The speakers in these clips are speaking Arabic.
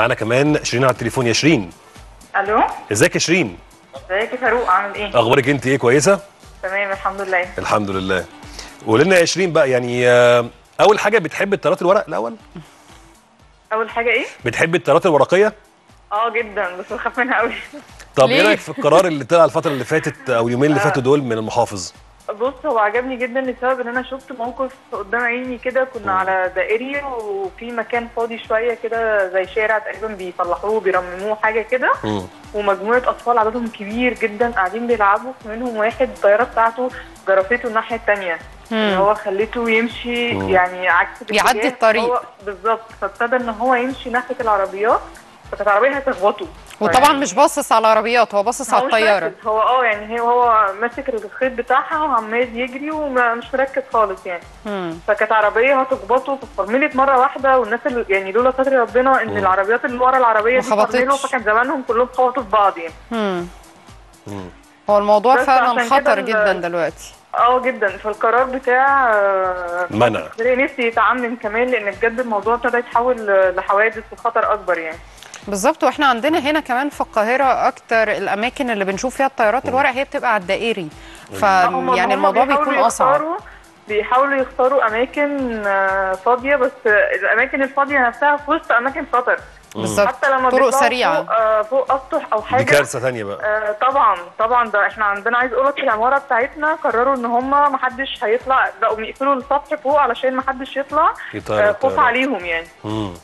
معانا كمان شيرين على التليفون. يا شيرين. ألو؟ إزيك يا شيرين؟ إزيك يا فاروق؟ عامل إيه؟ أخبارك أنت إيه؟ كويسة؟ تمام الحمد لله. الحمد لله. قول لنا يا شيرين بقى يعني آه، أول حاجة بتحب الطيارات الورق الأول؟ أول حاجة إيه؟ بتحب الطيارات الورقية؟ آه جدا بس بخاف منها قوي طب إيه؟ رأيك في القرار اللي طلع الفترة اللي فاتت أو اليومين اللي فاتوا دول من المحافظ؟ بص هو عجبني جدا لسبب إن أنا شفت موقف قدام عيني كده كنا على دائري وفي مكان فاضي شوية كده زي شارع تقريبا بيصلحوه بيرمموه حاجة كده. ومجموعة أطفال عددهم كبير جدا قاعدين بيلعبوا منهم واحد الطيارة بتاعته جرفته الناحية الثانية اللي هو خليته يمشي مم. يعني عكس يعدي. الطريق. هو بالظبط فابتدى إن هو يمشي ناحية العربيات فكانت العربية هتخبطه وطبعا يعني مش باصص على العربيات هو باصص على الطيارة مركز. هو آه يعني هي هو ماسك الخيط بتاعها وعمال يجري ومش مركز خالص يعني مم. فكانت عربية هتخبطه ففرملت مرة واحدة والناس اللي يعني لولا ستر ربنا إن مم. العربيات اللي ورا العربية دي. فرملوا فكان زمانهم كلهم خبطوا في بعض يعني مم. مم. هو الموضوع فعلا خطر جدا دلوقتي آه جدا فالقرار بتاع آه، منع نفسي يتعمم كمان لأن بجد الموضوع ابتدى يتحول لحوادث وخطر أكبر يعني بالظبط. وإحنا عندنا هنا كمان في القاهرة أكتر الأماكن اللي بنشوف فيها الطيارات الورق هي بتبقى على الدائري. ف يعني الموضوع بيكون أصعب. يختاروا- بيحاولوا يختاروا أماكن آه، فاضية بس الأماكن الفاضية نفسها في وسط أماكن خطر. بالظبط. حتى لما طرق سريعة. فوق, آه، فوق أسطح أو دي حاجة كارثة ثانية بقى. آه طبعا طبعا. ده إحنا عندنا عايز أقول لك العمارة بتاعتنا قرروا إن هم ما حدش هيطلع بقوا يقفلوا السطح فوق علشان ما حدش يطلع يطير آه خوف. عليهم يعني.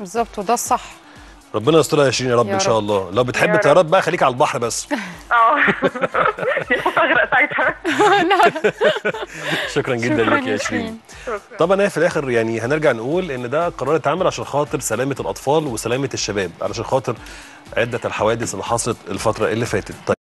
بالظبط وده الصح. ربنا يسترها يا شيرين يا رب يا إن شاء. الله. لو بتحب. الطيارات بقى خليك على البحر بس. آه. ساعتها. شكرا جدا لك يا شيرين. طبعا هي في الآخر يعني هنرجع نقول إن ده قرار اتعمل عشان خاطر سلامة الأطفال وسلامة الشباب علشان خاطر عدة الحوادث اللي حصلت الفترة اللي فاتت. طيب.